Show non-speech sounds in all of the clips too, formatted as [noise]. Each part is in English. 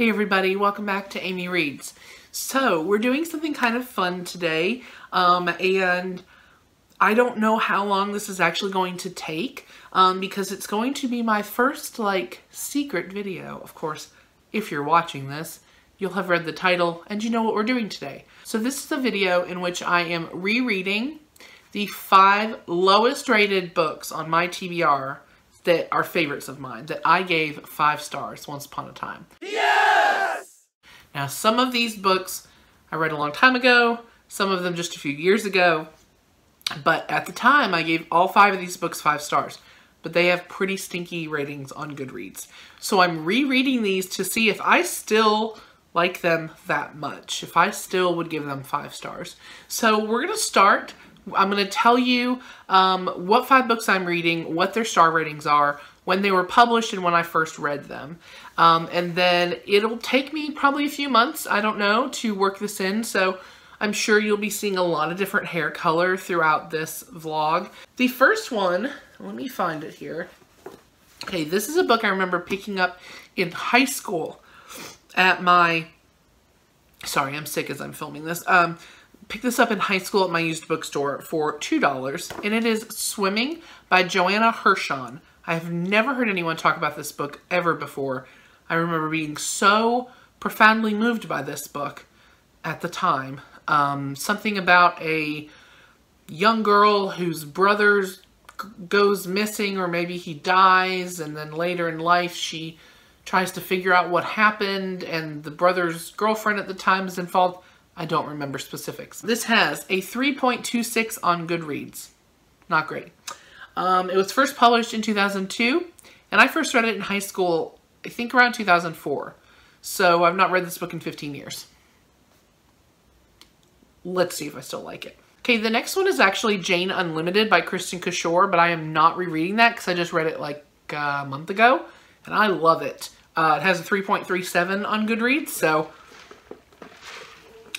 Hey everybody, welcome back to Aimee Reads. So, we're doing something kind of fun today, um, and I don't know how long this is actually going to take, um, because it's going to be my first, like, secret video. Of course, if you're watching this, you'll have read the title, and you know what we're doing today. So this is a video in which I am rereading the five lowest rated books on my TBR that are favorites of mine, that I gave five stars once upon a time. Yes! Now, some of these books I read a long time ago, some of them just a few years ago, but at the time I gave all five of these books five stars. But they have pretty stinky ratings on Goodreads. So I'm rereading these to see if I still like them that much, if I still would give them five stars. So we're going to start I'm going to tell you um, what five books I'm reading, what their star ratings are, when they were published, and when I first read them. Um, and then it'll take me probably a few months, I don't know, to work this in. So I'm sure you'll be seeing a lot of different hair color throughout this vlog. The first one, let me find it here. Okay, this is a book I remember picking up in high school at my, sorry, I'm sick as I'm filming this. Um, picked this up in high school at my used bookstore for $2, and it is Swimming by Joanna Hershon. I have never heard anyone talk about this book ever before. I remember being so profoundly moved by this book at the time. Um, something about a young girl whose brother goes missing or maybe he dies and then later in life she tries to figure out what happened and the brother's girlfriend at the time is involved. I don't remember specifics. This has a 3.26 on Goodreads. Not great. Um, it was first published in 2002, and I first read it in high school, I think around 2004. So I've not read this book in 15 years. Let's see if I still like it. Okay, the next one is actually Jane Unlimited by Kristin Cashore, but I am not rereading that because I just read it like a month ago, and I love it. Uh, it has a 3.37 on Goodreads, so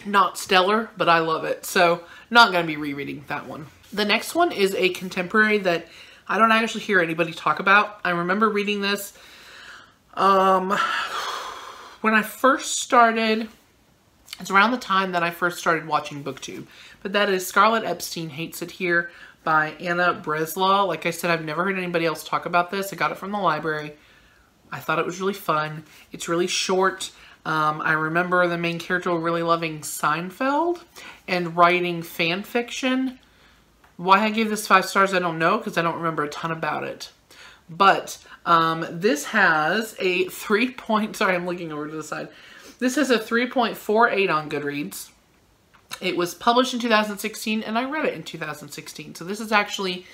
not stellar, but I love it. So not going to be rereading that one. The next one is a contemporary that I don't actually hear anybody talk about. I remember reading this um, when I first started, it's around the time that I first started watching BookTube, but that is Scarlett Epstein Hates It Here by Anna Breslaw. Like I said, I've never heard anybody else talk about this. I got it from the library. I thought it was really fun. It's really short. Um, I remember the main character really loving Seinfeld and writing fan fiction. Why I gave this five stars, I don't know because I don't remember a ton about it. But um, this has a 3 point, [laughs] sorry, I'm looking over to the side. This has a 3.48 on Goodreads. It was published in 2016 and I read it in 2016. So this is actually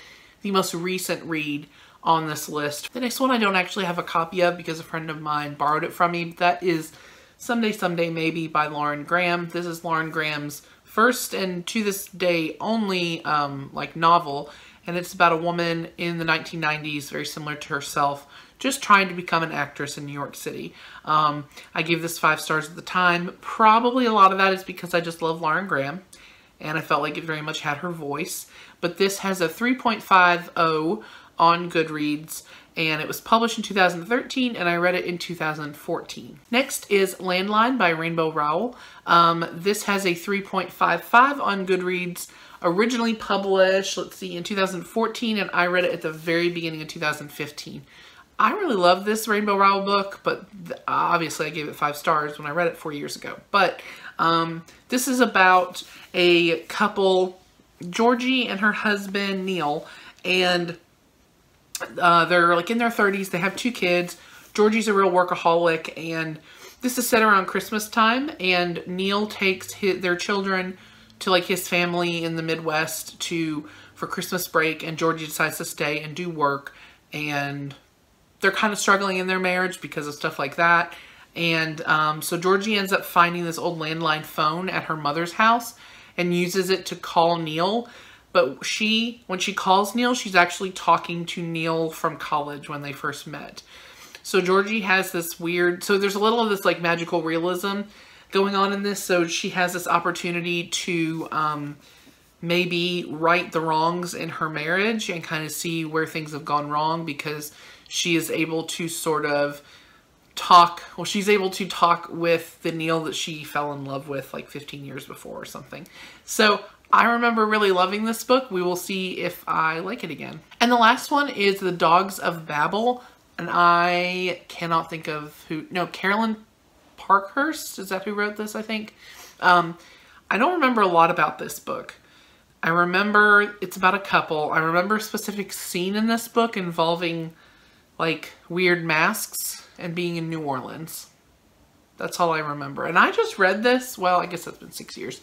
the most recent read on this list. The next one I don't actually have a copy of because a friend of mine borrowed it from me. That is Someday, Someday Maybe by Lauren Graham. This is Lauren Graham's first and to this day only um, like novel and it's about a woman in the 1990s very similar to herself just trying to become an actress in New York City. Um, I gave this five stars at the time. Probably a lot of that is because I just love Lauren Graham and I felt like it very much had her voice. But this has a 3.50 on Goodreads and it was published in 2013 and I read it in 2014. Next is Landline by Rainbow Rowell. Um, this has a 3.55 on Goodreads, originally published, let's see, in 2014 and I read it at the very beginning of 2015. I really love this Rainbow Rowell book, but obviously I gave it five stars when I read it four years ago. But um, this is about a couple, Georgie and her husband Neil, and uh, they're like in their 30s. They have two kids. Georgie's a real workaholic, and this is set around Christmas time. And Neil takes his, their children to like his family in the Midwest to for Christmas break, and Georgie decides to stay and do work. And they're kind of struggling in their marriage because of stuff like that. And um, so Georgie ends up finding this old landline phone at her mother's house and uses it to call Neil but she, when she calls Neil, she's actually talking to Neil from college when they first met. So Georgie has this weird, so there's a little of this like magical realism going on in this. So she has this opportunity to um, maybe right the wrongs in her marriage and kind of see where things have gone wrong because she is able to sort of talk, well, she's able to talk with the Neil that she fell in love with like 15 years before or something. So I remember really loving this book. We will see if I like it again. And the last one is The Dogs of Babel. And I cannot think of who, no, Carolyn Parkhurst, is that who wrote this, I think? Um, I don't remember a lot about this book. I remember it's about a couple. I remember a specific scene in this book involving like weird masks and being in New Orleans. That's all I remember. And I just read this, well, I guess that's been six years.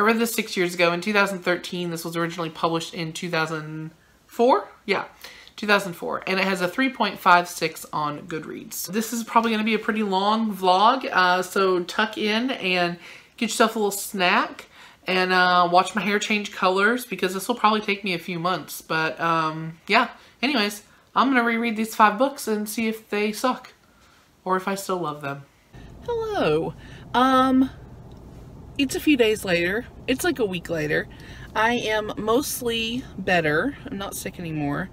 I read this six years ago in 2013. This was originally published in 2004. Yeah, 2004. And it has a 3.56 on Goodreads. This is probably going to be a pretty long vlog. Uh, so tuck in and get yourself a little snack and uh, watch my hair change colors because this will probably take me a few months. But um, yeah, anyways, I'm going to reread these five books and see if they suck or if I still love them. Hello. Um, it's a few days later. It's like a week later. I am mostly better. I'm not sick anymore.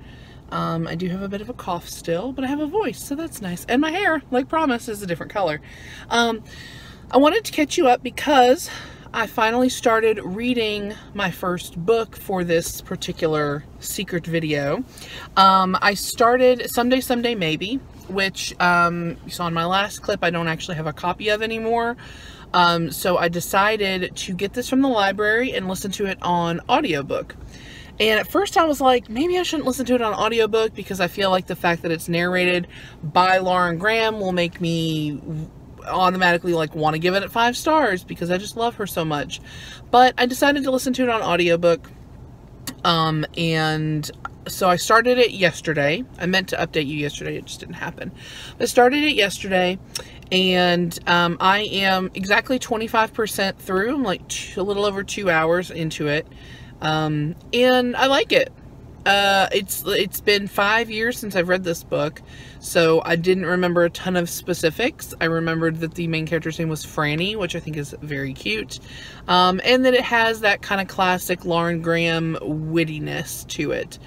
Um, I do have a bit of a cough still, but I have a voice, so that's nice. And my hair, like promised, is a different color. Um, I wanted to catch you up because I finally started reading my first book for this particular secret video. Um, I started Someday Someday Maybe, which um, you saw in my last clip I don't actually have a copy of anymore. Um, so I decided to get this from the library and listen to it on audiobook. And at first I was like, maybe I shouldn't listen to it on audiobook because I feel like the fact that it's narrated by Lauren Graham will make me automatically like want to give it five stars because I just love her so much. But I decided to listen to it on audiobook. Um, and so I started it yesterday. I meant to update you yesterday. It just didn't happen. I started it yesterday and um, I am exactly 25% through. I'm like a little over two hours into it. Um, and I like it. Uh, it's it's been five years since I've read this book, so I didn't remember a ton of specifics. I remembered that the main character's name was Franny, which I think is very cute, um, and that it has that kind of classic Lauren Graham wittiness to it,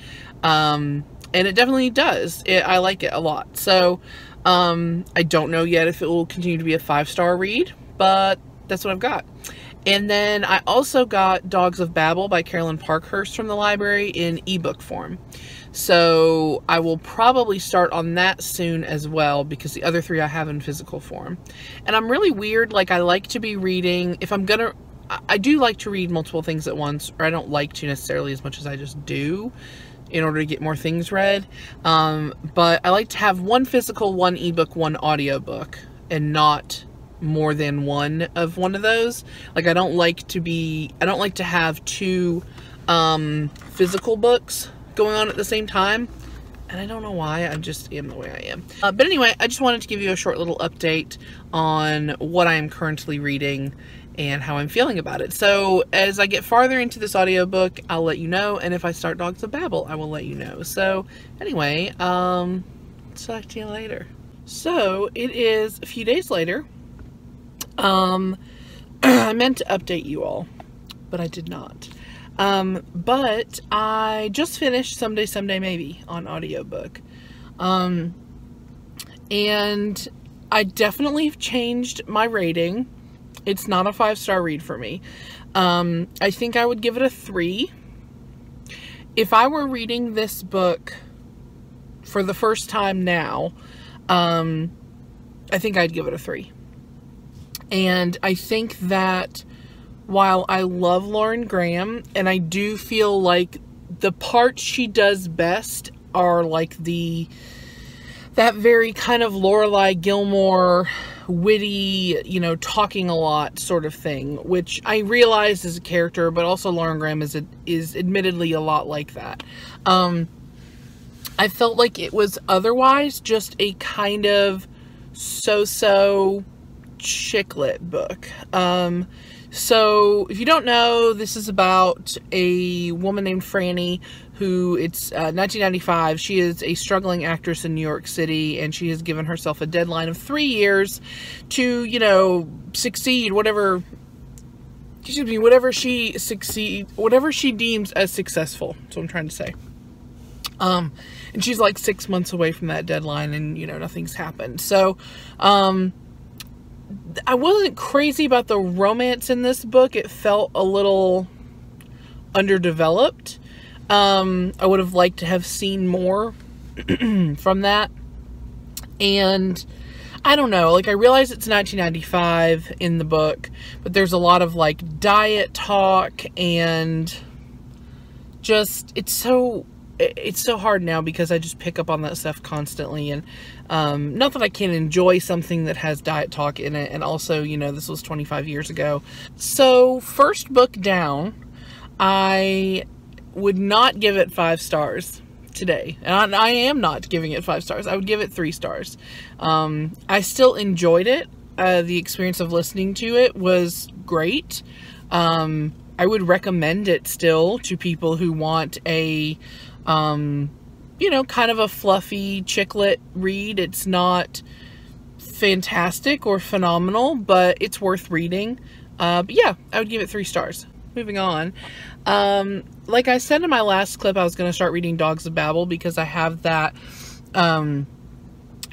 um, and it definitely does. It, I like it a lot. So um, I don't know yet if it will continue to be a five star read, but that's what I've got. And then I also got Dogs of Babel by Carolyn Parkhurst from the library in ebook form. So I will probably start on that soon as well because the other three I have in physical form. And I'm really weird. Like I like to be reading, if I'm going to, I do like to read multiple things at once, or I don't like to necessarily as much as I just do in order to get more things read. Um, but I like to have one physical, one ebook, one audiobook, and not more than one of one of those. Like I don't like to be, I don't like to have two um, physical books going on at the same time. And I don't know why, I just am the way I am. Uh, but anyway, I just wanted to give you a short little update on what I am currently reading and how I'm feeling about it. So as I get farther into this audiobook, I'll let you know. And if I start Dogs of Babel, I will let you know. So anyway, um, talk to you later. So it is a few days later um, [clears throat] I meant to update you all, but I did not. Um, but I just finished Someday Someday Maybe on audiobook. Um, and I definitely have changed my rating. It's not a five-star read for me. Um, I think I would give it a three. If I were reading this book for the first time now, um, I think I'd give it a three. And I think that while I love Lauren Graham, and I do feel like the parts she does best are like the that very kind of Lorelai Gilmore witty, you know, talking a lot sort of thing, which I realize is a character, but also Lauren Graham is a, is admittedly a lot like that. Um, I felt like it was otherwise just a kind of so-so chick lit book. Um, so if you don't know, this is about a woman named Franny who it's uh, 1995. She is a struggling actress in New York City and she has given herself a deadline of three years to, you know, succeed, whatever, excuse me, whatever she succeed, whatever she deems as successful. That's what I'm trying to say. Um, and she's like six months away from that deadline and, you know, nothing's happened. So, um, I wasn't crazy about the romance in this book. It felt a little underdeveloped. Um, I would have liked to have seen more [clears throat] from that. And I don't know, like I realize it's 1995 in the book, but there's a lot of like diet talk and just it's so it's so hard now because I just pick up on that stuff constantly and um, not that I can't enjoy something that has diet talk in it and also you know this was 25 years ago so first book down I would not give it five stars today and I, I am not giving it five stars I would give it three stars um, I still enjoyed it uh, the experience of listening to it was great um, I would recommend it still to people who want a um, you know, kind of a fluffy chick lit read. It's not fantastic or phenomenal, but it's worth reading. Uh, but yeah, I would give it three stars. Moving on. Um, like I said in my last clip, I was going to start reading Dogs of Babel because I have that um,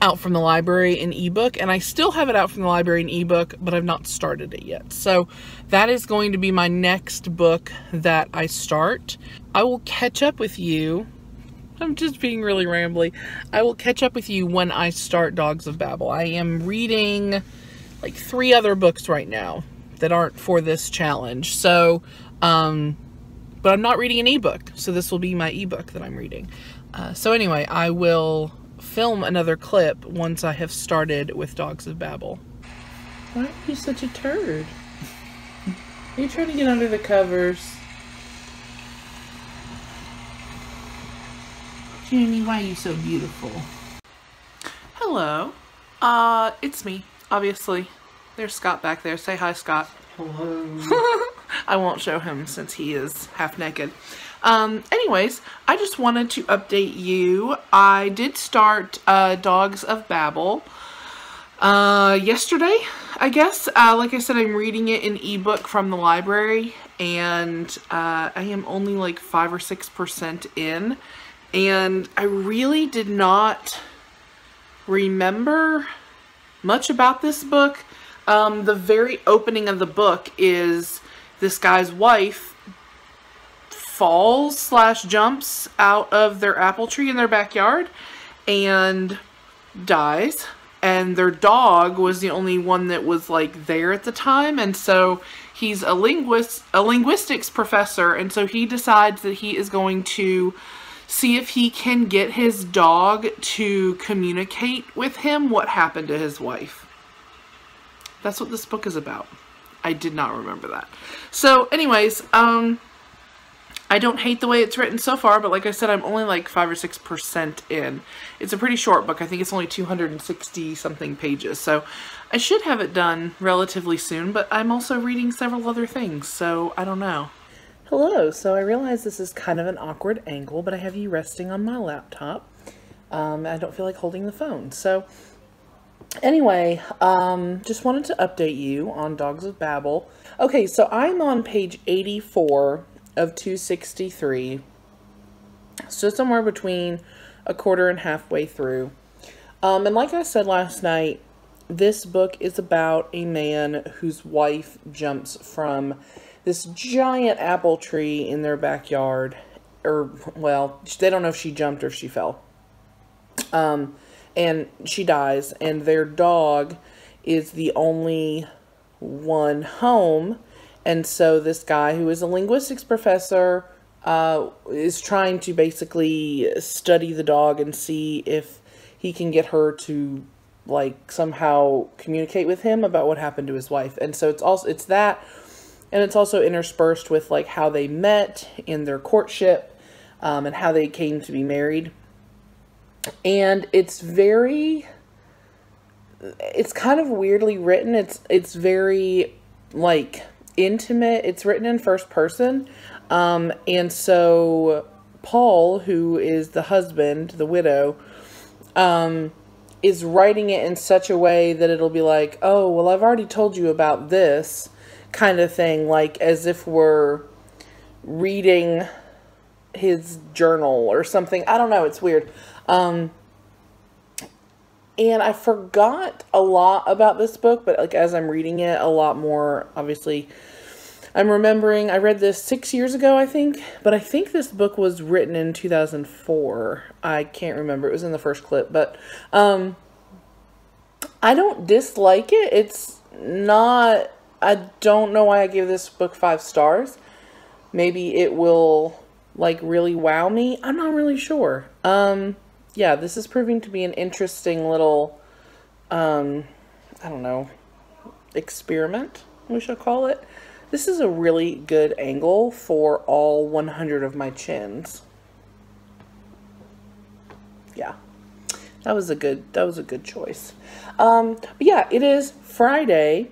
out from the library in ebook, and I still have it out from the library in ebook, but I've not started it yet. So that is going to be my next book that I start. I will catch up with you. I'm just being really rambly. I will catch up with you when I start Dogs of Babel. I am reading like three other books right now that aren't for this challenge. So, um, but I'm not reading an ebook, so this will be my ebook that I'm reading. Uh, so anyway, I will film another clip once I have started with Dogs of Babel. Why are you such a turd? Are you trying to get under the covers? Junie, why are you so beautiful? Hello. Uh, it's me, obviously. There's Scott back there. Say hi, Scott. Hello. [laughs] I won't show him since he is half naked. Um, anyways, I just wanted to update you. I did start uh, Dogs of Babel uh, yesterday, I guess. Uh, like I said, I'm reading it in ebook from the library, and uh, I am only like 5 or 6% in. And I really did not remember much about this book. Um, the very opening of the book is this guy's wife falls slash jumps out of their apple tree in their backyard and dies. And their dog was the only one that was like there at the time. And so he's a linguist a linguistics professor. And so he decides that he is going to see if he can get his dog to communicate with him what happened to his wife that's what this book is about I did not remember that so anyways um I don't hate the way it's written so far, but like I said, I'm only like 5 or 6% in. It's a pretty short book. I think it's only 260 something pages. So I should have it done relatively soon, but I'm also reading several other things, so I don't know. Hello, so I realize this is kind of an awkward angle, but I have you resting on my laptop. Um, I don't feel like holding the phone. So anyway, um, just wanted to update you on Dogs of Babel. Okay, so I'm on page 84 of 263. So somewhere between a quarter and halfway through. Um, and like I said last night, this book is about a man whose wife jumps from this giant apple tree in their backyard. Or, well, they don't know if she jumped or if she fell. Um, and she dies, and their dog is the only one home and so this guy who is a linguistics professor uh, is trying to basically study the dog and see if he can get her to like somehow communicate with him about what happened to his wife. And so it's also it's that and it's also interspersed with like how they met in their courtship um, and how they came to be married. And it's very it's kind of weirdly written. It's it's very like intimate. It's written in first person. Um, and so Paul, who is the husband, the widow, um, is writing it in such a way that it'll be like, oh, well, I've already told you about this kind of thing, like as if we're reading his journal or something. I don't know. It's weird. Um, and I forgot a lot about this book, but like as I'm reading it, a lot more obviously. I'm remembering I read this six years ago, I think, but I think this book was written in 2004. I can't remember. It was in the first clip, but um, I don't dislike it. It's not. I don't know why I gave this book five stars. Maybe it will like really wow me. I'm not really sure. Um, yeah, this is proving to be an interesting little, um, I don't know, experiment, we should call it. This is a really good angle for all 100 of my chins. Yeah, that was a good, that was a good choice. Um, but yeah, it is Friday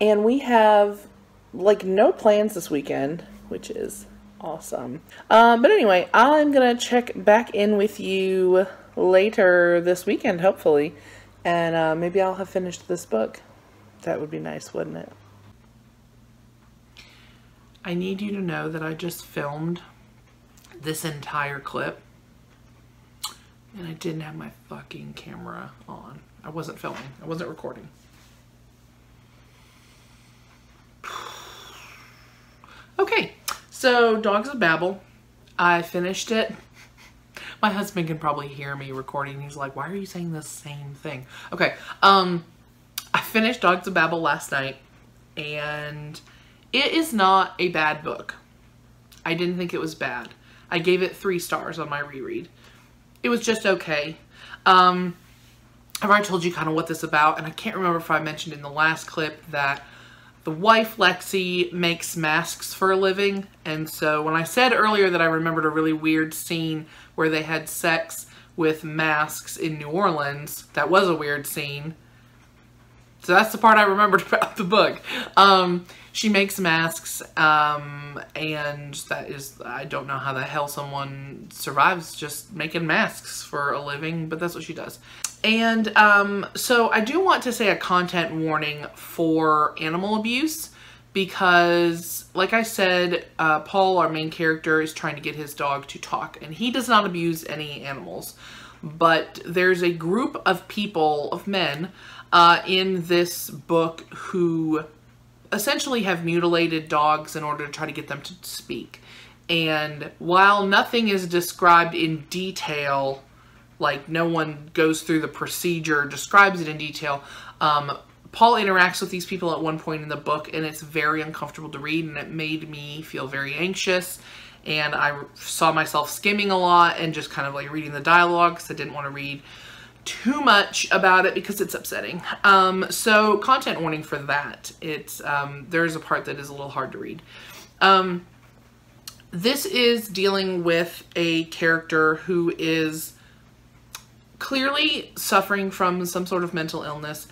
and we have like no plans this weekend, which is awesome. Um, but anyway, I'm going to check back in with you later this weekend, hopefully. And uh, maybe I'll have finished this book. That would be nice, wouldn't it? I need you to know that I just filmed this entire clip. And I didn't have my fucking camera on. I wasn't filming. I wasn't recording. [sighs] Okay, so Dogs of Babel. I finished it my husband can probably hear me recording. He's like, why are you saying the same thing? Okay, um, I finished Dogs of Babel last night, and it is not a bad book. I didn't think it was bad. I gave it three stars on my reread. It was just okay. Um, I've already told you kind of what this about, and I can't remember if I mentioned in the last clip that the wife, Lexi, makes masks for a living. And so when I said earlier that I remembered a really weird scene where they had sex with masks in New Orleans, that was a weird scene. So that's the part I remembered [laughs] about the book. Um, she makes masks, um, and that is, I don't know how the hell someone survives just making masks for a living, but that's what she does. And um, so I do want to say a content warning for animal abuse because, like I said, uh, Paul, our main character, is trying to get his dog to talk, and he does not abuse any animals. But there's a group of people, of men, uh, in this book who essentially have mutilated dogs in order to try to get them to speak. And while nothing is described in detail like no one goes through the procedure, describes it in detail. Um, Paul interacts with these people at one point in the book and it's very uncomfortable to read and it made me feel very anxious and I saw myself skimming a lot and just kind of like reading the dialogue because I didn't want to read too much about it because it's upsetting. Um, so content warning for that. It's um, There's a part that is a little hard to read. Um, this is dealing with a character who is clearly suffering from some sort of mental illness.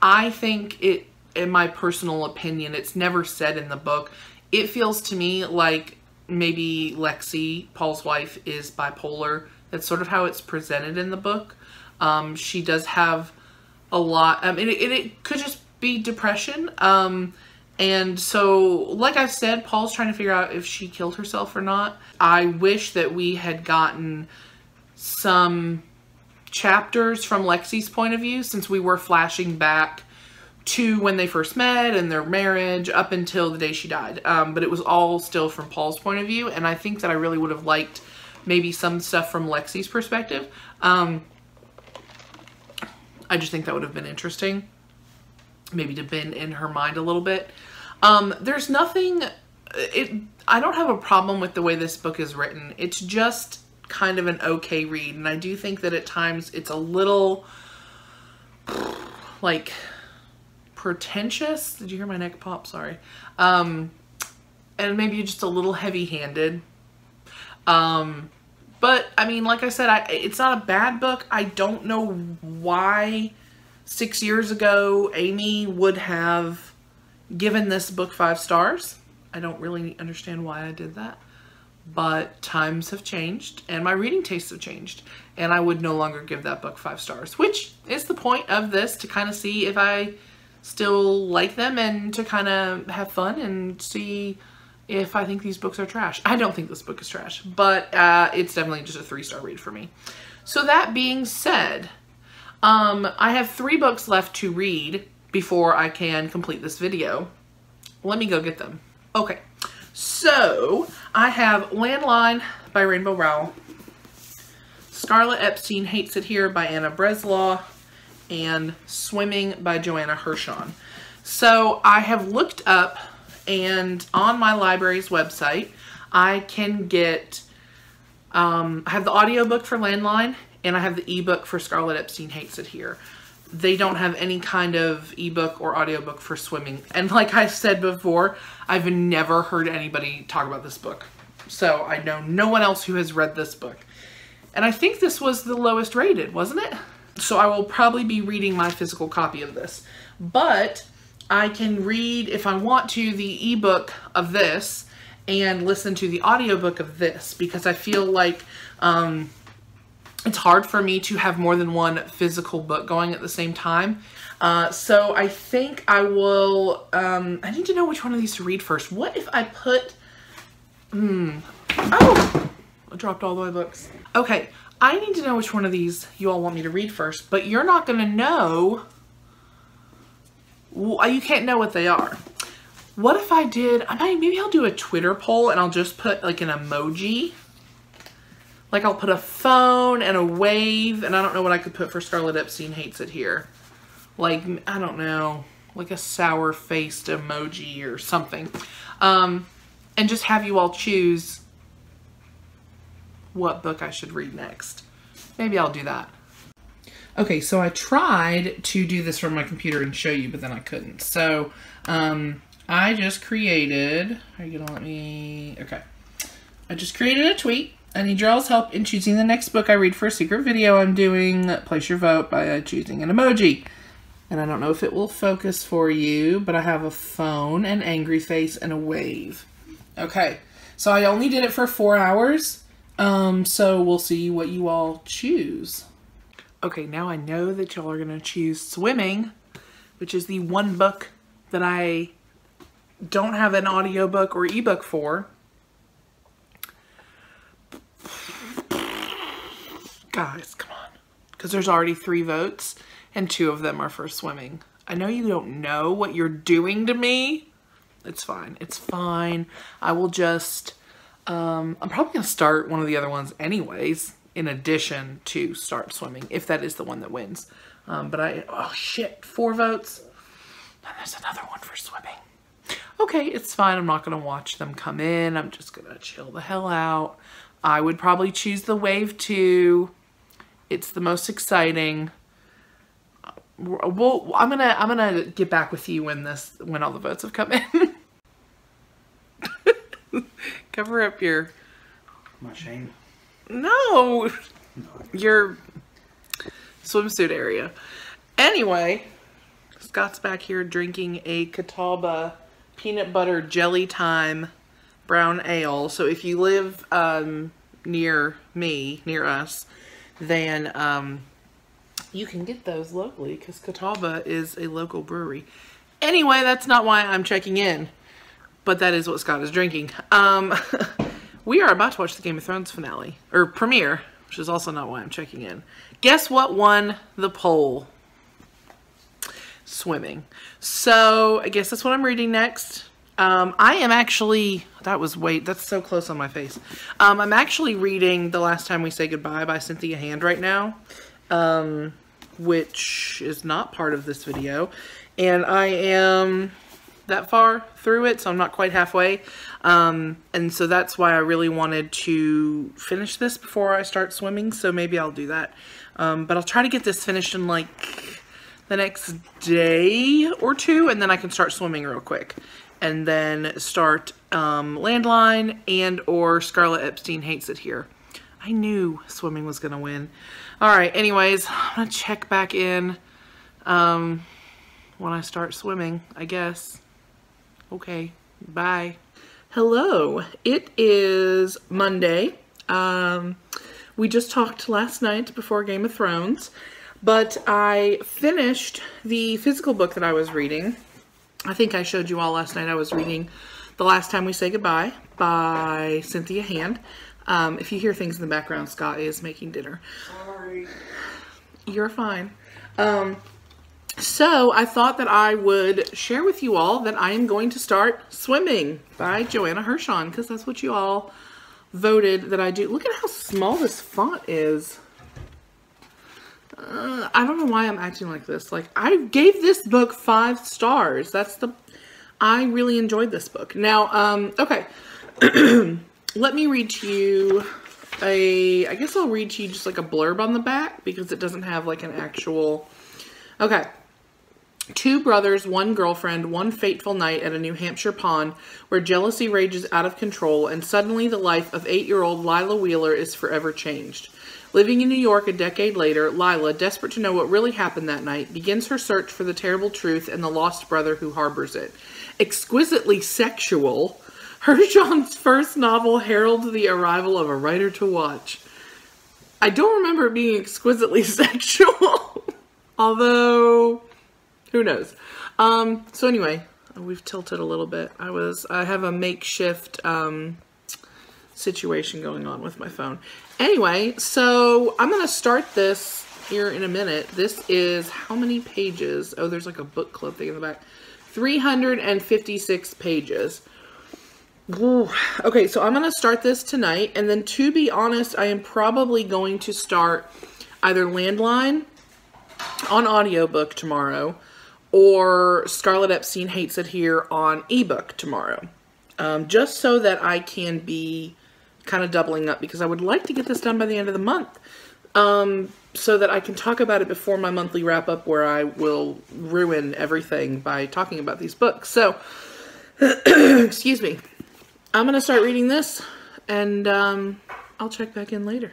I think it, in my personal opinion, it's never said in the book. It feels to me like maybe Lexi, Paul's wife, is bipolar. That's sort of how it's presented in the book. Um, she does have a lot, I mean, it, it could just be depression. Um, and so, like I've said, Paul's trying to figure out if she killed herself or not. I wish that we had gotten some chapters from Lexi's point of view since we were flashing back to when they first met and their marriage up until the day she died. Um, but it was all still from Paul's point of view. And I think that I really would have liked maybe some stuff from Lexi's perspective. Um, I just think that would have been interesting. Maybe to been in her mind a little bit. Um, there's nothing, it, I don't have a problem with the way this book is written. It's just kind of an okay read. And I do think that at times it's a little like pretentious. Did you hear my neck pop? Sorry. Um, and maybe just a little heavy handed. Um, but I mean, like I said, I, it's not a bad book. I don't know why six years ago Aimee would have given this book five stars. I don't really understand why I did that but times have changed and my reading tastes have changed and I would no longer give that book five stars, which is the point of this to kind of see if I still like them and to kind of have fun and see if I think these books are trash. I don't think this book is trash, but uh, it's definitely just a three-star read for me. So that being said, um, I have three books left to read before I can complete this video. Let me go get them. Okay, so I have Landline by Rainbow Rowell, Scarlett Epstein Hates It Here by Anna Breslaw, and Swimming by Joanna Hershon. So I have looked up and on my library's website, I can get, um, I have the audiobook for Landline and I have the ebook for Scarlett Epstein Hates It Here. They don't have any kind of ebook or audiobook for swimming. And like I said before, I've never heard anybody talk about this book. So I know no one else who has read this book. And I think this was the lowest rated, wasn't it? So I will probably be reading my physical copy of this. But I can read, if I want to, the ebook of this and listen to the audiobook of this because I feel like um, it's hard for me to have more than one physical book going at the same time. Uh, so I think I will, um, I need to know which one of these to read first. What if I put, hmm, oh, I dropped all my books. Okay, I need to know which one of these you all want me to read first, but you're not going to know, you can't know what they are. What if I did, I might, maybe I'll do a Twitter poll and I'll just put like an emoji like I'll put a phone and a wave, and I don't know what I could put for Scarlett Epstein hates it here. Like, I don't know, like a sour-faced emoji or something. Um, and just have you all choose what book I should read next. Maybe I'll do that. Okay, so I tried to do this from my computer and show you, but then I couldn't. So, um, I just created, are you gonna let me, okay. I just created a tweet I need your all's help in choosing the next book I read for a secret video I'm doing. Place your vote by choosing an emoji. And I don't know if it will focus for you, but I have a phone, an angry face, and a wave. Okay, so I only did it for four hours, um, so we'll see what you all choose. Okay, now I know that y'all are going to choose Swimming, which is the one book that I don't have an audiobook or ebook for. Guys, come on. Because there's already three votes and two of them are for swimming. I know you don't know what you're doing to me. It's fine. It's fine. I will just, um, I'm probably going to start one of the other ones anyways, in addition to start swimming, if that is the one that wins. Um, but I, oh shit, four votes. And there's another one for swimming. Okay, it's fine. I'm not going to watch them come in. I'm just going to chill the hell out. I would probably choose the wave two it's the most exciting. Well, I'm gonna I'm gonna get back with you when this when all the votes have come in. [laughs] Cover up your. My shame. No, your swimsuit area. Anyway, Scott's back here drinking a Catawba peanut butter jelly time brown ale. So if you live um, near me, near us, then um, you can get those locally because Catawba is a local brewery. Anyway, that's not why I'm checking in, but that is what Scott is drinking. Um, [laughs] we are about to watch the Game of Thrones finale, or premiere, which is also not why I'm checking in. Guess what won the poll? Swimming. So I guess that's what I'm reading next. Um, I am actually, that was, wait, that's so close on my face. Um, I'm actually reading The Last Time We Say Goodbye by Cynthia Hand right now, um, which is not part of this video. And I am that far through it, so I'm not quite halfway. Um, and so that's why I really wanted to finish this before I start swimming, so maybe I'll do that. Um, but I'll try to get this finished in like the next day or two, and then I can start swimming real quick and then start um, Landline and or Scarlett Epstein Hates It Here. I knew swimming was going to win. All right, anyways, I'm going to check back in um, when I start swimming, I guess. Okay, bye. Hello, it is Monday. Um, we just talked last night before Game of Thrones, but I finished the physical book that I was reading I think I showed you all last night I was reading The Last Time We Say Goodbye by Cynthia Hand. Um, if you hear things in the background, Scott is making dinner. Sorry. You're fine. Um, so I thought that I would share with you all that I am going to start swimming by Joanna Hershon because that's what you all voted that I do. Look at how small this font is. Uh, I don't know why I'm acting like this. Like I gave this book five stars. That's the. I really enjoyed this book. Now, um, okay. [clears throat] Let me read to you a. I guess I'll read to you just like a blurb on the back because it doesn't have like an actual. Okay. Two brothers, one girlfriend, one fateful night at a New Hampshire pond where jealousy rages out of control, and suddenly the life of eight year old Lila Wheeler is forever changed. Living in New York a decade later, Lila, desperate to know what really happened that night, begins her search for the terrible truth and the lost brother who harbors it. Exquisitely sexual, Hershon's first novel heralds the arrival of a writer to watch. I don't remember it being exquisitely [laughs] sexual, although who knows. Um, so anyway, we've tilted a little bit. I was I have a makeshift um, situation going on with my phone. Anyway, so I'm gonna start this here in a minute. This is how many pages? Oh, there's like a book club thing in the back. 356 pages. Ooh. Okay, so I'm going to start this tonight, and then to be honest, I am probably going to start either Landline on audiobook tomorrow or Scarlett Epstein Hates It Here on ebook tomorrow. Um, just so that I can be kind of doubling up because I would like to get this done by the end of the month um, so that I can talk about it before my monthly wrap up where I will ruin everything by talking about these books. So, [clears throat] excuse me. I'm going to start reading this and um, I'll check back in later.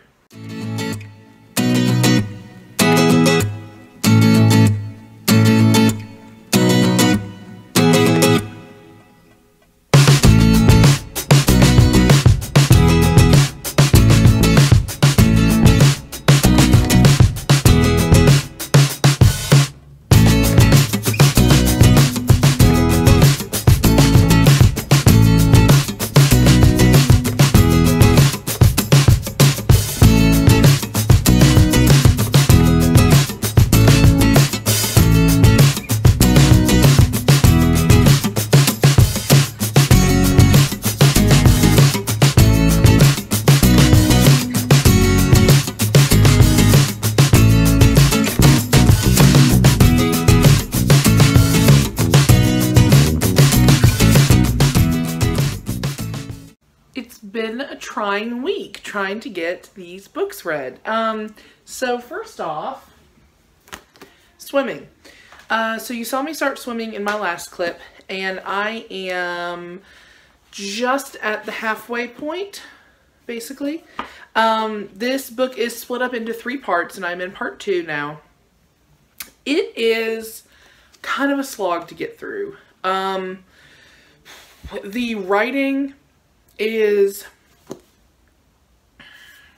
Been a trying week trying to get these books read. Um, so first off, swimming. Uh, so you saw me start swimming in my last clip, and I am just at the halfway point, basically. Um, this book is split up into three parts, and I'm in part two now. It is kind of a slog to get through. Um, the writing is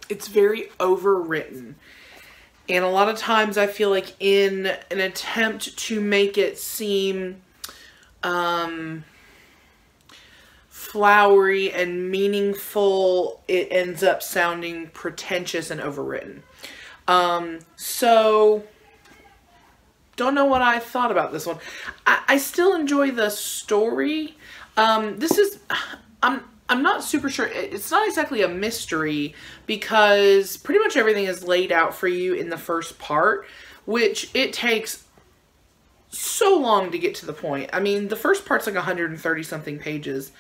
it's very overwritten. And a lot of times I feel like in an attempt to make it seem um, flowery and meaningful, it ends up sounding pretentious and overwritten. Um, so, don't know what I thought about this one. I, I still enjoy the story. Um, this is, I'm, I'm not super sure. It's not exactly a mystery because pretty much everything is laid out for you in the first part, which it takes so long to get to the point. I mean, the first part's like 130 something pages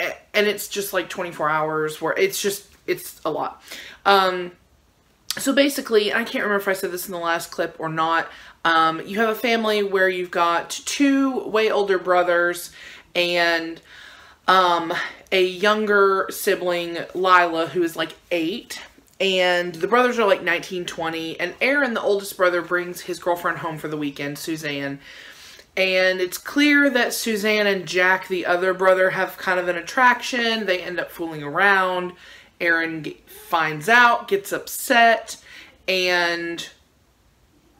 and it's just like 24 hours where it's just, it's a lot. Um, so basically, I can't remember if I said this in the last clip or not. Um, you have a family where you've got two way older brothers and um, a younger sibling, Lila, who is like eight. And the brothers are like 19, 20. And Aaron, the oldest brother, brings his girlfriend home for the weekend, Suzanne. And it's clear that Suzanne and Jack, the other brother, have kind of an attraction. They end up fooling around. Aaron finds out, gets upset, and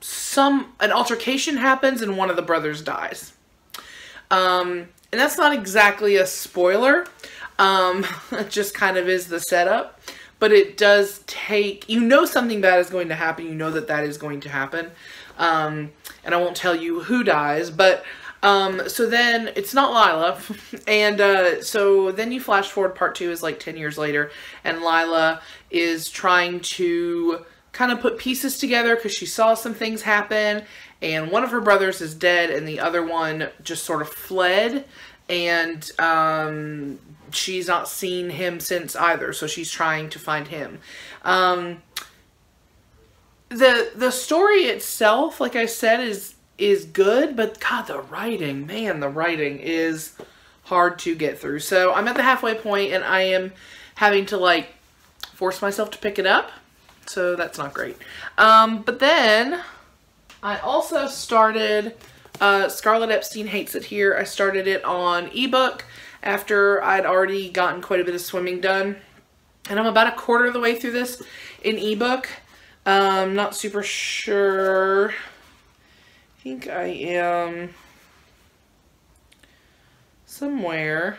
some an altercation happens and one of the brothers dies. Um, and that's not exactly a spoiler. Um, [laughs] it just kind of is the setup. But it does take, you know something bad is going to happen. You know that that is going to happen. Um, and I won't tell you who dies, but um, so then it's not Lila. [laughs] and uh, so then you flash forward, part two is like 10 years later, and Lila is trying to kind of put pieces together because she saw some things happen, and one of her brothers is dead, and the other one just sort of fled, and um, she's not seen him since either, so she's trying to find him. Um, the the story itself, like I said, is is good, but God, the writing, man, the writing is hard to get through. So I'm at the halfway point and I am having to like force myself to pick it up. So that's not great. Um, but then I also started uh, Scarlett Epstein Hates It Here. I started it on ebook after I'd already gotten quite a bit of swimming done. And I'm about a quarter of the way through this in ebook. Um, not super sure think I am somewhere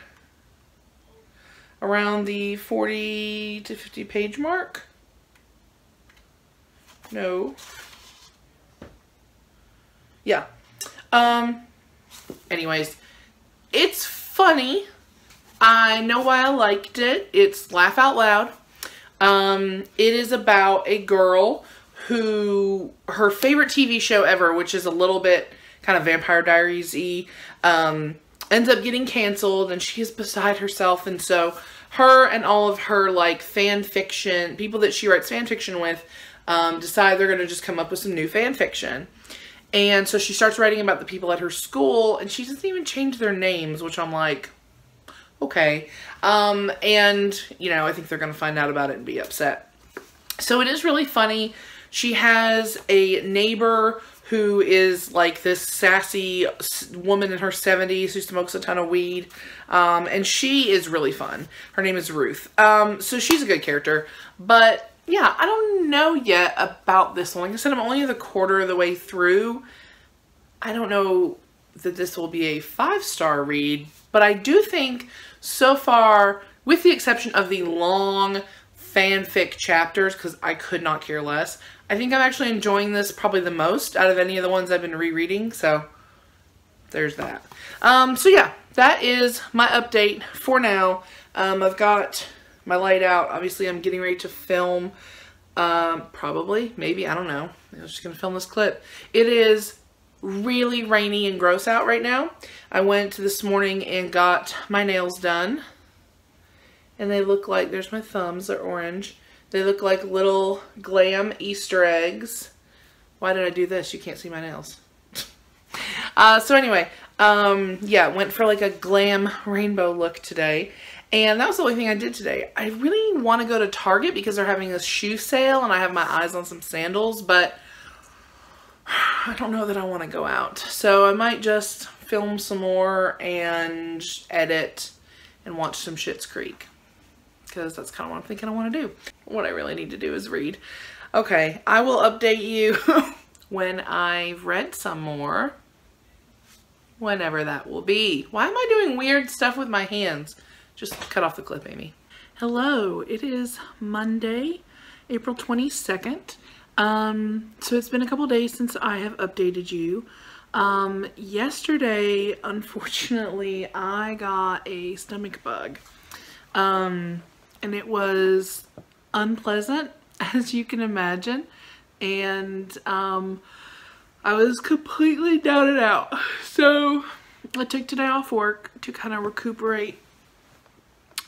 around the 40 to 50 page mark. No. Yeah. Um, anyways, it's funny. I know why I liked it. It's laugh out loud. Um, it is about a girl who her favorite TV show ever, which is a little bit kind of Vampire Diaries-y, um, ends up getting canceled and she is beside herself. And so her and all of her like fan fiction, people that she writes fan fiction with, um, decide they're going to just come up with some new fan fiction. And so she starts writing about the people at her school and she doesn't even change their names, which I'm like, okay. Um, and, you know, I think they're going to find out about it and be upset. So it is really funny. She has a neighbor who is like this sassy woman in her 70s who smokes a ton of weed. Um, and she is really fun. Her name is Ruth. Um, so she's a good character. But yeah, I don't know yet about this one. Like I said, I'm only the quarter of the way through. I don't know that this will be a five-star read, but I do think so far, with the exception of the long fanfic chapters, because I could not care less, I think I'm actually enjoying this probably the most out of any of the ones I've been rereading, so there's that. Um, so yeah, that is my update for now. Um, I've got my light out. Obviously, I'm getting ready to film, um, probably, maybe, I don't know. I was just going to film this clip. It is really rainy and gross out right now. I went this morning and got my nails done. And they look like, there's my thumbs, they're orange. They look like little glam Easter eggs. Why did I do this? You can't see my nails. [laughs] uh, so anyway, um, yeah, went for like a glam rainbow look today. And that was the only thing I did today. I really want to go to Target because they're having a shoe sale and I have my eyes on some sandals, but [sighs] I don't know that I want to go out. So I might just film some more and edit and watch some Schitt's Creek because that's kind of what I'm thinking I want to do. What I really need to do is read. Okay, I will update you [laughs] when I've read some more. Whenever that will be. Why am I doing weird stuff with my hands? Just cut off the clip, Aimee. Hello, it is Monday, April 22nd. Um, so it's been a couple days since I have updated you. Um, yesterday, unfortunately, I got a stomach bug. Um, and it was unpleasant [laughs] as you can imagine and um, I was completely down and out so I took today off work to kind of recuperate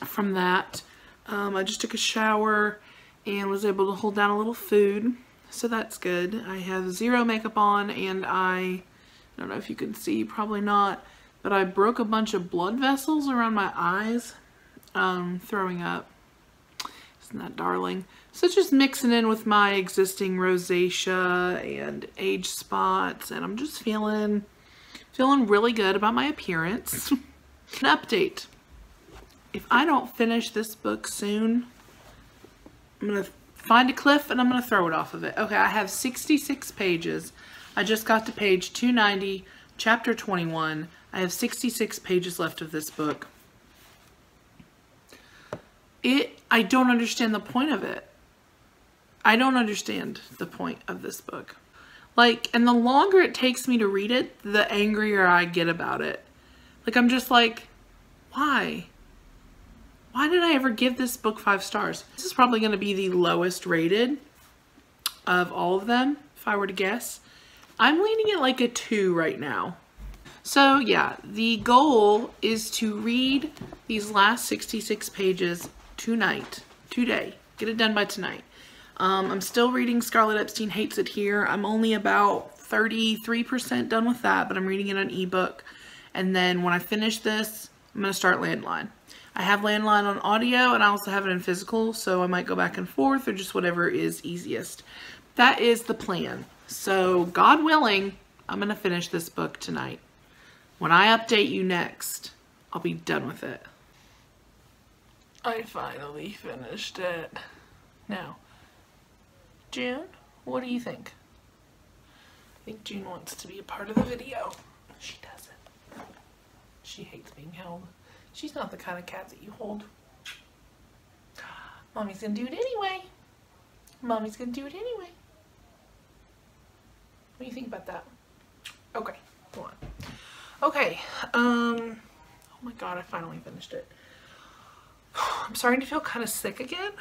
from that um, I just took a shower and was able to hold down a little food so that's good I have zero makeup on and I I don't know if you can see probably not but I broke a bunch of blood vessels around my eyes um, throwing up isn't that darling? So just mixing in with my existing rosacea and age spots and I'm just feeling feeling really good about my appearance. [laughs] An update. If I don't finish this book soon, I'm going to find a cliff and I'm going to throw it off of it. Okay, I have 66 pages. I just got to page 290, chapter 21. I have 66 pages left of this book. It, I don't understand the point of it. I don't understand the point of this book. Like, and the longer it takes me to read it, the angrier I get about it. Like, I'm just like, why? Why did I ever give this book five stars? This is probably going to be the lowest rated of all of them, if I were to guess. I'm leaning at like a two right now. So yeah, the goal is to read these last 66 pages tonight, today. Get it done by tonight. Um, I'm still reading Scarlett Epstein Hates It Here. I'm only about 33% done with that, but I'm reading it on ebook. And then when I finish this, I'm going to start Landline. I have Landline on audio and I also have it in physical, so I might go back and forth or just whatever is easiest. That is the plan. So God willing, I'm going to finish this book tonight. When I update you next, I'll be done with it. I finally finished it. Now, June, what do you think? I think June wants to be a part of the video. She doesn't. She hates being held. She's not the kind of cat that you hold. Mommy's gonna do it anyway. Mommy's gonna do it anyway. What do you think about that? Okay, go on. Okay, um, oh my god, I finally finished it. [sighs] I'm starting to feel kind of sick again.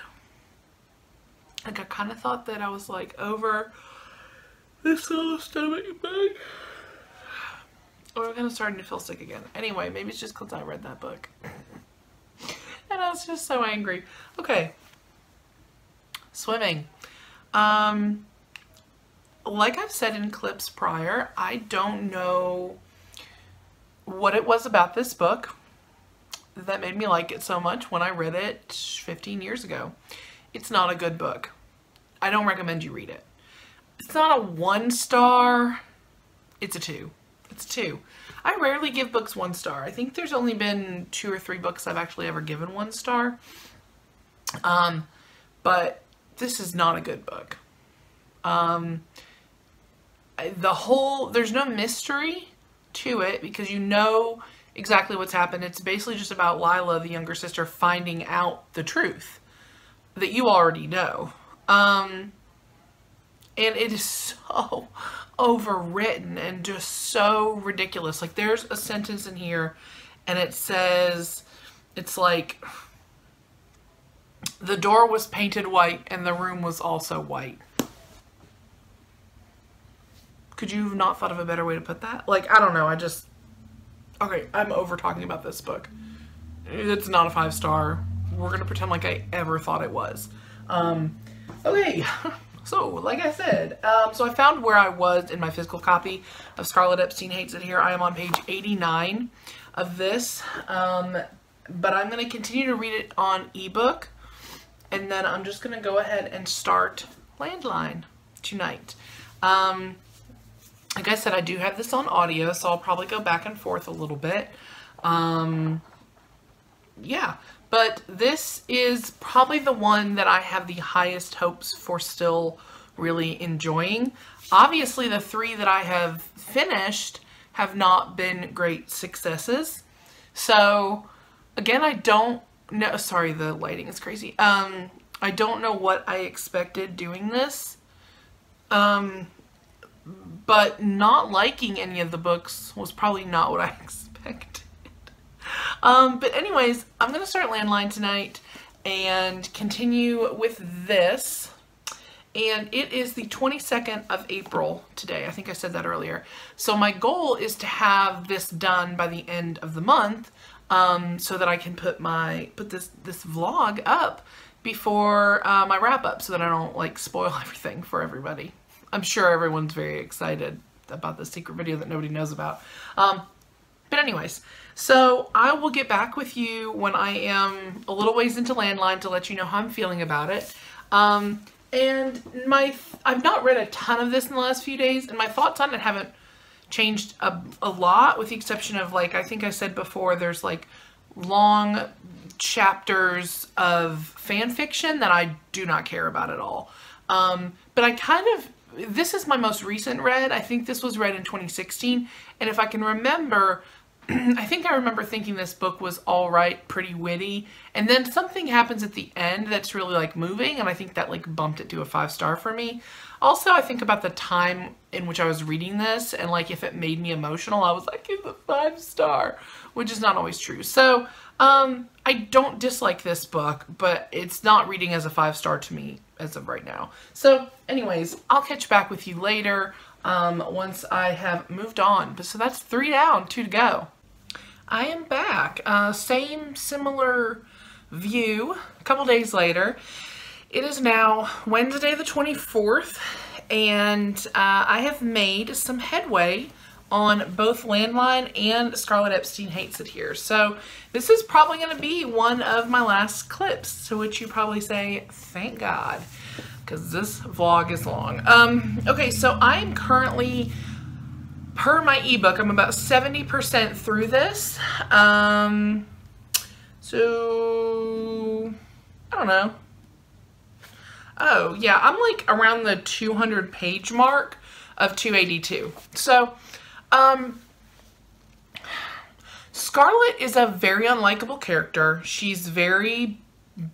Like I kind of thought that I was like over this little stomach bug. Or I'm kind of starting to feel sick again. Anyway, maybe it's just because I read that book. [laughs] and I was just so angry. Okay. Swimming. Um, like I've said in clips prior, I don't know what it was about this book that made me like it so much when I read it 15 years ago. It's not a good book. I don't recommend you read it. It's not a one star. It's a two. It's a two. I rarely give books one star. I think there's only been two or three books I've actually ever given one star. Um, but this is not a good book. Um, the whole, there's no mystery to it because you know exactly what's happened. It's basically just about Lila, the younger sister, finding out the truth that you already know. Um, and it is so [laughs] overwritten and just so ridiculous. Like there's a sentence in here and it says, it's like, the door was painted white and the room was also white. Could you have not thought of a better way to put that? Like, I don't know. I just, okay, I'm over talking about this book. It's not a five star. We're going to pretend like I ever thought it was. Um, okay. [laughs] So, like I said, um, so I found where I was in my physical copy of Scarlett Epstein Hates It Here. I am on page 89 of this, um, but I'm going to continue to read it on ebook, and then I'm just going to go ahead and start Landline tonight. Um, like I said, I do have this on audio, so I'll probably go back and forth a little bit. Um, yeah, but this is probably the one that I have the highest hopes for still really enjoying. Obviously, the three that I have finished have not been great successes. So, again, I don't know. Sorry, the lighting is crazy. Um, I don't know what I expected doing this. Um, but not liking any of the books was probably not what I [laughs] expected. Um, but anyways, I'm going to start Landline tonight and continue with this. And it is the 22nd of April today. I think I said that earlier. So my goal is to have this done by the end of the month um, so that I can put my put this this vlog up before uh, my wrap up so that I don't like spoil [laughs] everything for everybody. I'm sure everyone's very excited about the secret video that nobody knows about. Um, but anyways, so I will get back with you when I am a little ways into Landline to let you know how I'm feeling about it. Um, and my, I've not read a ton of this in the last few days, and my thoughts on it haven't changed a, a lot, with the exception of like, I think I said before, there's like long chapters of fan fiction that I do not care about at all. Um, but I kind of this is my most recent read. I think this was read in 2016. And if I can remember, [clears throat] I think I remember thinking this book was all right, pretty witty, and then something happens at the end that's really like moving, and I think that like bumped it to a five star for me. Also, I think about the time in which I was reading this, and like if it made me emotional, I was like, it's a five star, which is not always true. So, um, I don't dislike this book, but it's not reading as a five star to me as of right now. So, anyways, I'll catch back with you later um, once I have moved on. But so that's three down, two to go. I am back. Uh, same, similar view a couple days later. It is now Wednesday the 24th, and uh, I have made some headway on both Landline and Scarlett Epstein Hates It Here. So this is probably going to be one of my last clips, to which you probably say, thank God, because this vlog is long. Um, okay, so I'm currently per my ebook, I'm about 70% through this. Um, so, I don't know. Oh, yeah, I'm like around the 200 page mark of 282. So, um, Scarlett is a very unlikable character. She's very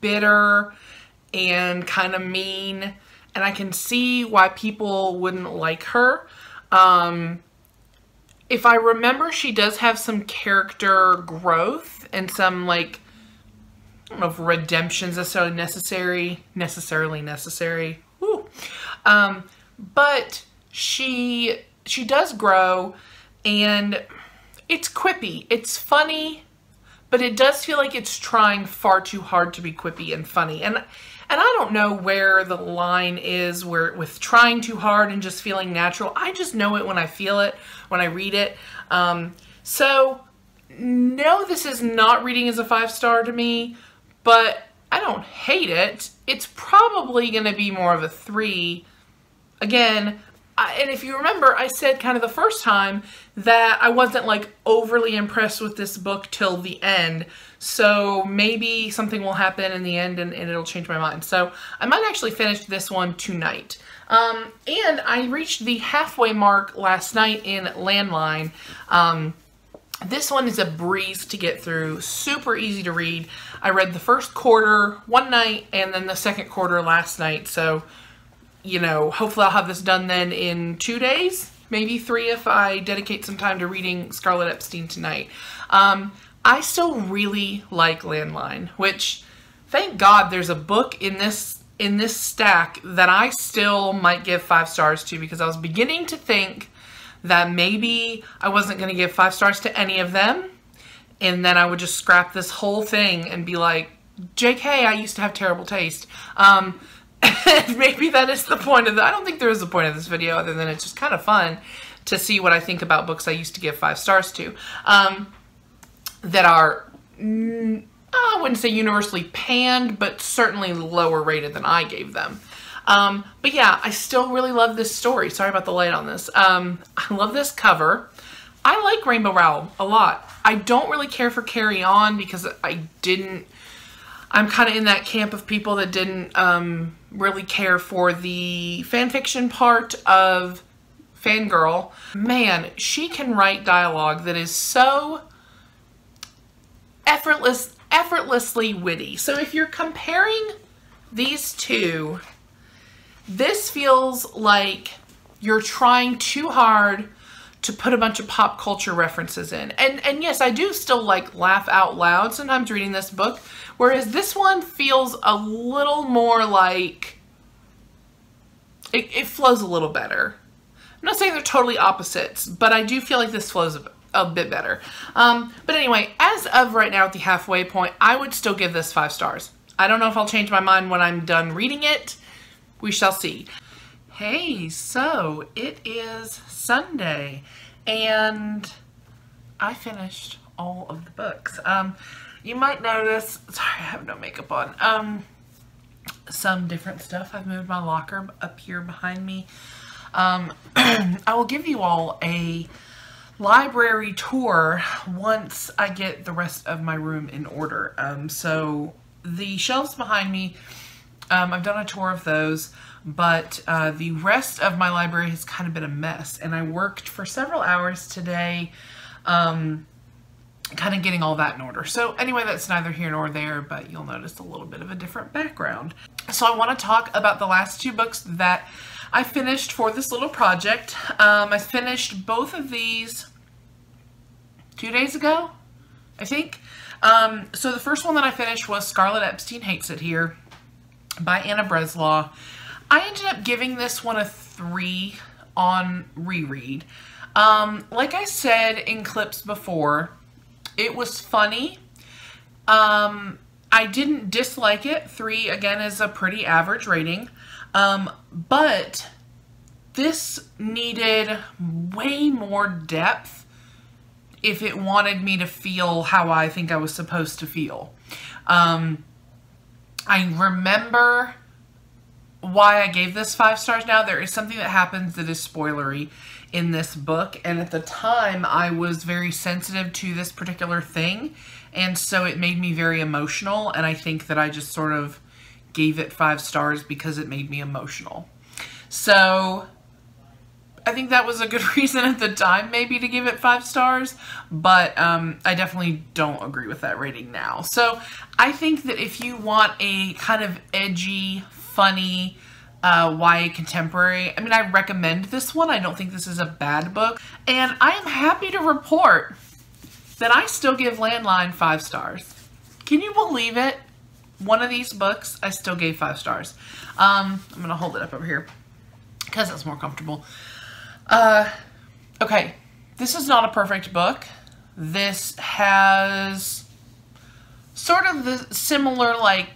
bitter and kind of mean, and I can see why people wouldn't like her. Um, if I remember, she does have some character growth and some like I don't know if redemption's necessarily necessary, necessarily necessary. Woo. Um, but she she does grow and it's quippy. It's funny, but it does feel like it's trying far too hard to be quippy and funny. And and I don't know where the line is where with trying too hard and just feeling natural. I just know it when I feel it, when I read it. Um, so, no, this is not reading as a five star to me, but I don't hate it. It's probably going to be more of a three. Again, I, and if you remember, I said kind of the first time that I wasn't like overly impressed with this book till the end. So maybe something will happen in the end and, and it'll change my mind. So I might actually finish this one tonight. Um, and I reached the halfway mark last night in Landline. Um, this one is a breeze to get through, super easy to read. I read the first quarter one night and then the second quarter last night. So you know, hopefully I'll have this done then in two days, maybe three if I dedicate some time to reading Scarlett Epstein tonight. Um, I still really like Landline, which thank God there's a book in this in this stack that I still might give five stars to because I was beginning to think that maybe I wasn't going to give five stars to any of them and then I would just scrap this whole thing and be like, JK, I used to have terrible taste. Um, [laughs] maybe that is the point of the, I don't think there is a point of this video other than it's just kind of fun to see what I think about books I used to give five stars to. Um, that are, mm, I wouldn't say universally panned, but certainly lower rated than I gave them. Um, but yeah, I still really love this story. Sorry about the light on this. Um, I love this cover. I like Rainbow Rowell a lot. I don't really care for Carry On because I didn't I'm kind of in that camp of people that didn't um, really care for the fan fiction part of Fangirl. Man, she can write dialogue that is so effortless, effortlessly witty. So if you're comparing these two, this feels like you're trying too hard to put a bunch of pop culture references in. And and yes, I do still like laugh out loud sometimes reading this book, whereas this one feels a little more like it, it flows a little better. I'm not saying they're totally opposites, but I do feel like this flows a, a bit better. Um, but anyway, as of right now at the halfway point, I would still give this five stars. I don't know if I'll change my mind when I'm done reading it. We shall see. Hey, so it is Sunday and I finished all of the books. Um, you might notice, sorry, I have no makeup on, um, some different stuff. I've moved my locker up here behind me. Um, [clears throat] I will give you all a library tour once I get the rest of my room in order. Um, so the shelves behind me, um, I've done a tour of those but uh, the rest of my library has kind of been a mess and I worked for several hours today um, kind of getting all that in order. So anyway, that's neither here nor there, but you'll notice a little bit of a different background. So I want to talk about the last two books that I finished for this little project. Um, I finished both of these two days ago, I think. Um, so the first one that I finished was Scarlett Epstein Hates It Here by Anna Breslaw. I ended up giving this one a three on reread. Um, like I said in clips before, it was funny. Um, I didn't dislike it. Three, again, is a pretty average rating. Um, but this needed way more depth if it wanted me to feel how I think I was supposed to feel. Um, I remember why I gave this five stars now. There is something that happens that is spoilery in this book. And at the time, I was very sensitive to this particular thing. And so it made me very emotional. And I think that I just sort of gave it five stars because it made me emotional. So I think that was a good [laughs] reason at the time maybe to give it five stars, but um, I definitely don't agree with that rating now. So I think that if you want a kind of edgy, funny, uh, YA contemporary. I mean, I recommend this one. I don't think this is a bad book. And I am happy to report that I still give Landline five stars. Can you believe it? One of these books, I still gave five stars. Um, I'm going to hold it up over here because it's more comfortable. Uh, okay, this is not a perfect book. This has sort of the similar, like,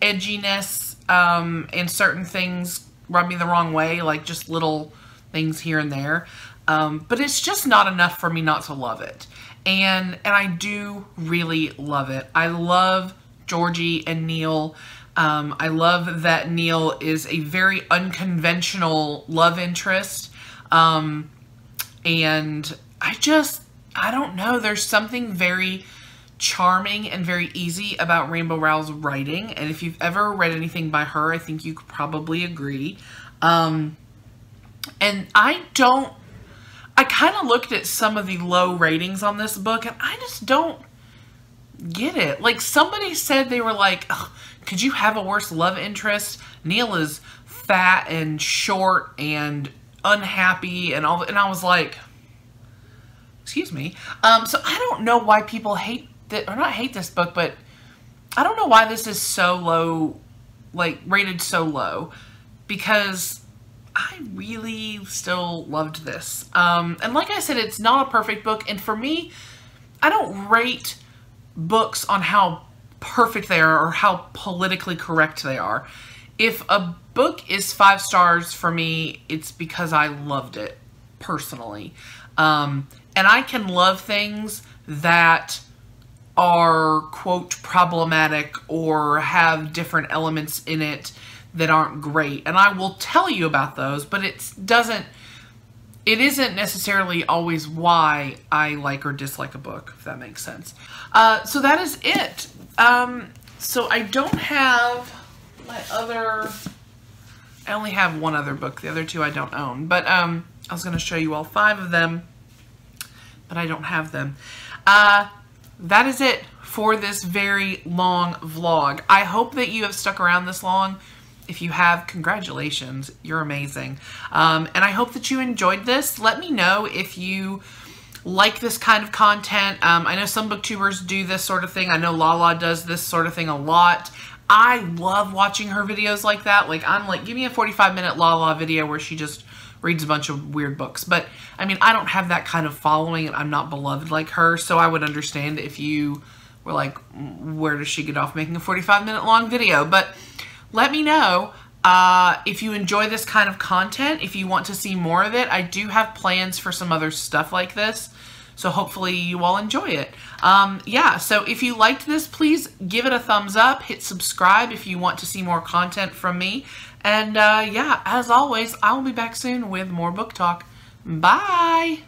edginess um, and certain things rub me the wrong way, like just little things here and there. Um, but it's just not enough for me not to love it. And, and I do really love it. I love Georgie and Neil. Um, I love that Neil is a very unconventional love interest. Um, and I just, I don't know, there's something very charming and very easy about Rainbow Rowell's writing. And if you've ever read anything by her, I think you could probably agree. Um, and I don't, I kind of looked at some of the low ratings on this book and I just don't get it. Like somebody said they were like, could you have a worse love interest? Neil is fat and short and unhappy and all and I was like, excuse me. Um, so I don't know why people hate that, or not hate this book, but I don't know why this is so low, like rated so low, because I really still loved this. Um, and like I said, it's not a perfect book, and for me, I don't rate books on how perfect they are or how politically correct they are. If a book is five stars for me, it's because I loved it personally. Um, and I can love things that are, quote, problematic or have different elements in it that aren't great. And I will tell you about those, but it doesn't, it isn't necessarily always why I like or dislike a book, if that makes sense. Uh, so that is it. Um, so I don't have my other, I only have one other book. The other two I don't own. But um, I was going to show you all five of them, but I don't have them. Uh, that is it for this very long vlog. I hope that you have stuck around this long. If you have, congratulations. You're amazing. Um, and I hope that you enjoyed this. Let me know if you like this kind of content. Um, I know some booktubers do this sort of thing. I know Lala does this sort of thing a lot. I love watching her videos like that. Like, I'm like, give me a 45 minute Lala video where she just reads a bunch of weird books. But, I mean, I don't have that kind of following and I'm not beloved like her, so I would understand if you were like, where does she get off making a 45 minute long video? But let me know uh, if you enjoy this kind of content, if you want to see more of it. I do have plans for some other stuff like this. So hopefully you all enjoy it. Um, yeah, so if you liked this, please give it a thumbs up. Hit subscribe if you want to see more content from me. And uh, yeah, as always, I will be back soon with more book talk. Bye!